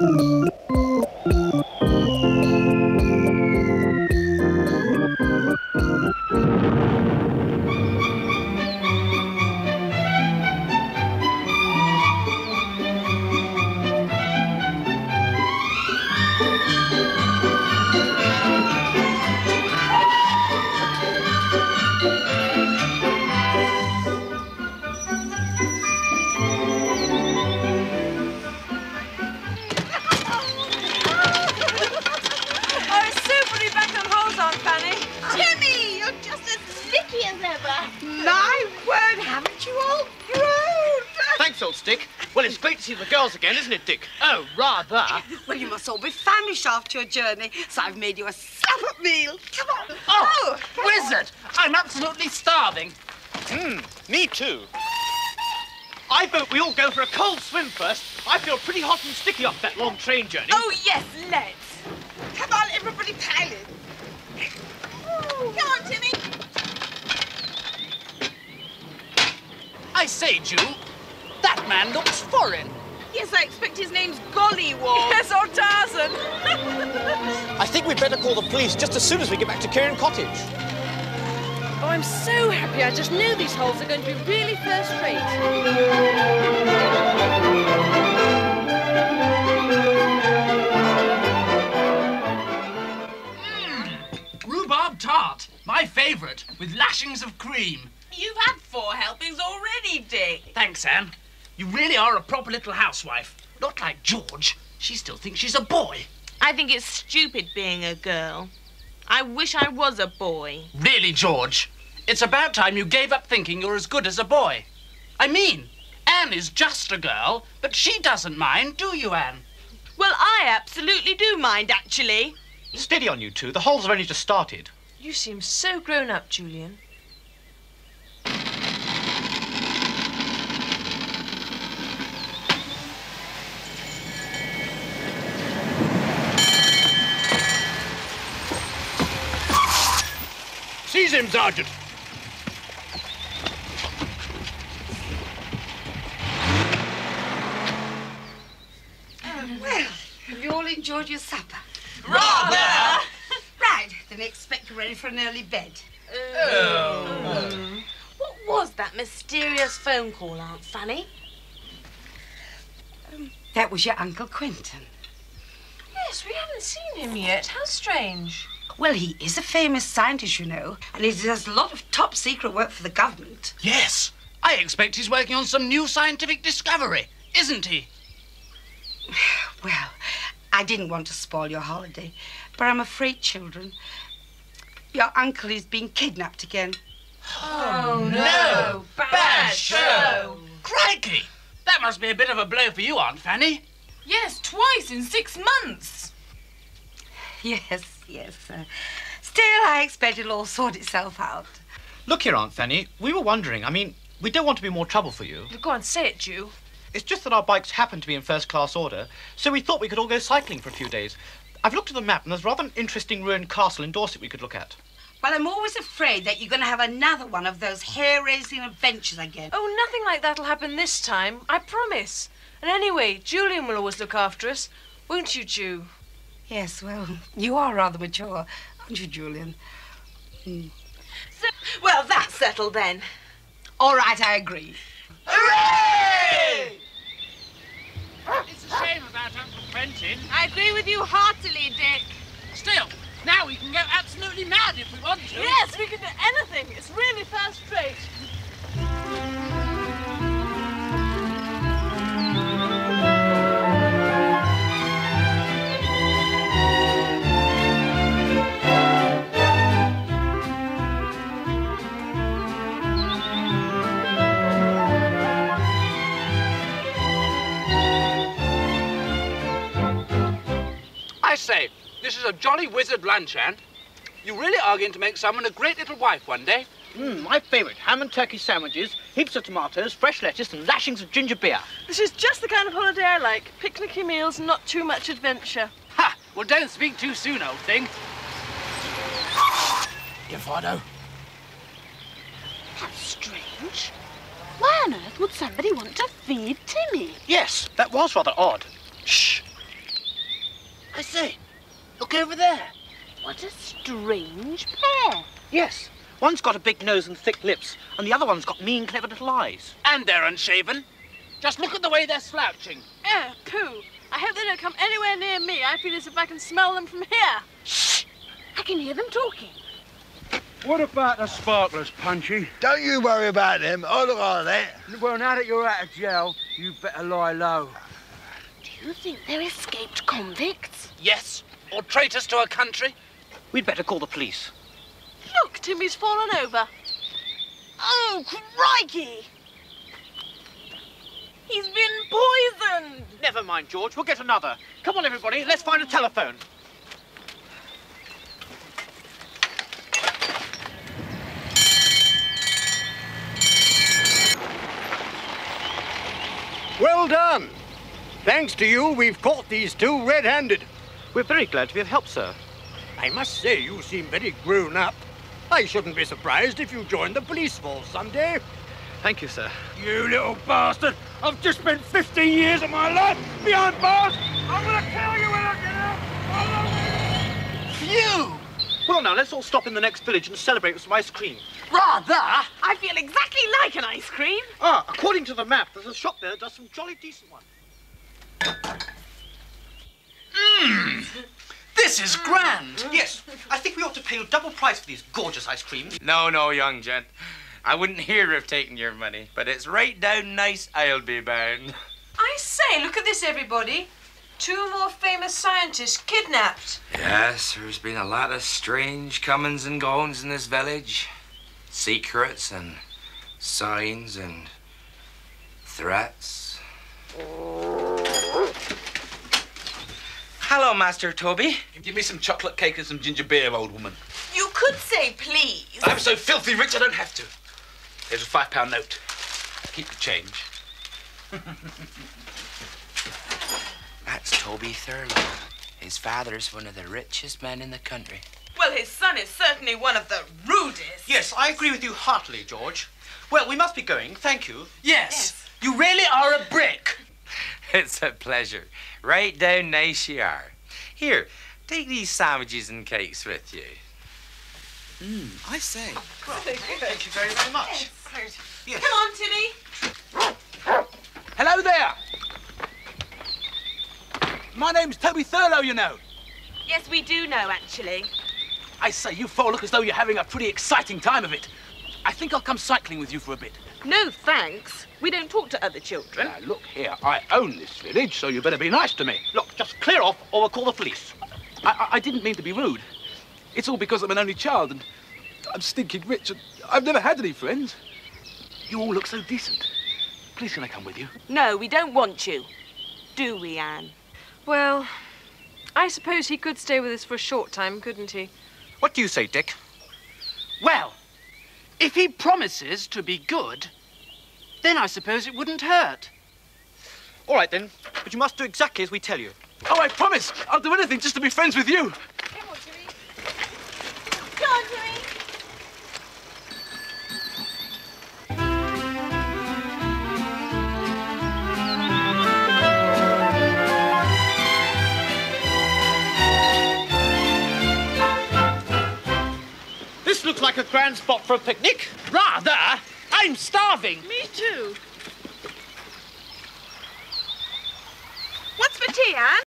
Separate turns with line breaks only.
Mm-hmm. Stick. Well, it's great to see the girls again, isn't it, Dick? Oh, rather.
Well, you must all be famished after your journey, so I've made you a slap-up meal. Come on.
Oh, wizard! I'm absolutely starving.
Hmm, me too. I vote we all go for a cold swim first. I feel pretty hot and sticky off that long train journey.
Oh, yes, let's.
Come on, everybody pile in.
Come on, Timmy.
I say, Jewel, that man looks foreign.
Yes, I expect his name's Gollywog. Yes, or Tarzan.
I think we'd better call the police just as soon as we get back to Kirrin Cottage.
Oh, I'm so happy. I just knew these holes are going to be really first rate. Mm.
Rhubarb tart, my favourite, with lashings of cream.
You've had four helpings already, Dick.
Thanks, Anne. You really are a proper little housewife. Not like George. She still thinks she's a boy.
I think it's stupid being a girl. I wish I was a boy.
Really, George, it's about time you gave up thinking you're as good as a boy. I mean, Anne is just a girl, but she doesn't mind, do you, Anne?
Well, I absolutely do mind, actually.
Steady on you two. The holes have only just started.
You seem so grown up, Julian.
Him, Sergeant.
Well, have you all enjoyed your supper?
Rather!
Right, then expect you're ready for an early bed.
Oh what was that mysterious phone call, Aunt Fanny?
Um, that was your Uncle Quentin.
Yes, we haven't seen him yet. How strange.
Well, he is a famous scientist, you know, and he does a lot of top secret work for the government.
Yes. I expect he's working on some new scientific discovery, isn't he?
Well, I didn't want to spoil your holiday, but I'm afraid, children, your uncle is being kidnapped again.
Oh, oh no. Bad show.
Crikey! That must be a bit of a blow for you, Aunt Fanny.
Yes, twice in six months.
Yes, yes. Uh, still, I expect it'll all sort itself out.
Look here, Aunt Fanny. We were wondering. I mean, we don't want to be more trouble for you.
Go on, say it, Ju.
It's just that our bikes happen to be in first class order, so we thought we could all go cycling for a few days. I've looked at the map, and there's rather an interesting ruined castle in Dorset we could look at.
Well, I'm always afraid that you're going to have another one of those hair-raising adventures again.
Oh, nothing like that'll happen this time. I promise. And anyway, Julian will always look after us. Won't you, Ju?
Yes, well, you are rather mature, aren't you, Julian? Hmm.
So Well, that's settled then.
All right, I agree.
Hooray! It's a shame about Uncle Quentin.
I agree with you heartily, Dick.
Still, now we can go absolutely mad if we want to.
Yes, we can do anything. It's really first rate.
Say, this is a jolly wizard lunch, Anne. You really are going to make someone a great little wife one day.
Mmm, my favourite. Ham and turkey sandwiches, heaps of tomatoes, fresh lettuce, and lashings of ginger beer.
This is just the kind of holiday I like. Picnicky meals, not too much adventure.
Ha! Well, don't speak too soon, old thing. Here, Fido.
That's strange. Why on earth would somebody want to feed Timmy?
Yes, that was rather odd. Shh.
I say, look over there.
What a strange pair.
Yes. One's got a big nose and thick lips, and the other one's got mean, clever little eyes.
And they're unshaven. Just look at the way they're slouching.
Eh, pooh. I hope they don't come anywhere near me. I feel as if I can smell them from here. Shh!
I can hear them talking.
What about the sparklers, Punchy?
Don't you worry about them. I look after that.
Well, now that you're out of jail, you better lie low.
Do you think they're escaped convicts?
Yes, or traitors to a country.
We'd better call the police.
Look, Timmy's fallen over.
Oh, crikey!
He's been poisoned.
Never mind, George. We'll get another. Come on, everybody. Let's find a telephone.
Well done. Thanks to you, we've caught these two red-handed.
We're very glad to be of help, sir.
I must say, you seem very grown up. I shouldn't be surprised if you joined the police force someday.
Thank you, sir.
You little bastard! I've just spent 15 years of my life behind bars! I'm gonna kill you when I get out!
Phew!
Well, now, let's all stop in the next village and celebrate with some ice cream.
Rather. I feel exactly like an ice cream.
Ah, according to the map, there's a shop there that does some jolly decent ones. Hmm.
This is grand.
Yes, I think we ought to pay you double price for these gorgeous ice creams.
No, no, young gent. I wouldn't hear of taking your money, but it's right down nice, I'll be bound.
I say, look at this, everybody. Two more famous scientists kidnapped.
Yes, there's been a lot of strange comings and goings in this village. Secrets and signs and threats. Oh. Hello, Master Toby.
Give me some chocolate cake and some ginger beer, old woman.
You could say please.
I'm so filthy rich I don't have to. Here's a five pound note. Keep the change.
That's Toby Thurlow. His father's one of the richest men in the country.
Well, his son is certainly one of the rudest.
Yes, I agree with you heartily, George. Well, we must be going. Thank you.
Yes, you really are a brick.
It's a pleasure. Right down nice you are. Here, take these sandwiches and cakes with you.
Mmm, I say.
Thank you very, very much. Yes.
Come on, Timmy.
Hello there! My name's Toby Thurlow, you know.
Yes, we do know, actually.
I say, you four look as though you're having a pretty exciting time of it. I think I'll come cycling with you for a bit.
No, thanks. We don't talk to other children.
Now, look here, I own this village, so you better be nice to me.
Look, just clear off or we'll call the police.
I, I, I didn't mean to be rude. It's all because I'm an only child and I'm stinking rich and I've never had any friends. You all look so decent. Please, can I come with you?
No, we don't want you. Do we, Anne?
Well, I suppose he could stay with us for a short time, couldn't he?
What do you say, Dick?
Well, if he promises to be good, then I suppose it wouldn't hurt.
All right, then. But you must do exactly as we tell you.
Oh, I promise. I'll do anything just to be friends with you.
A grand spot for a picnic.
Rather, I'm starving.
Me too. What's for tea, Anne?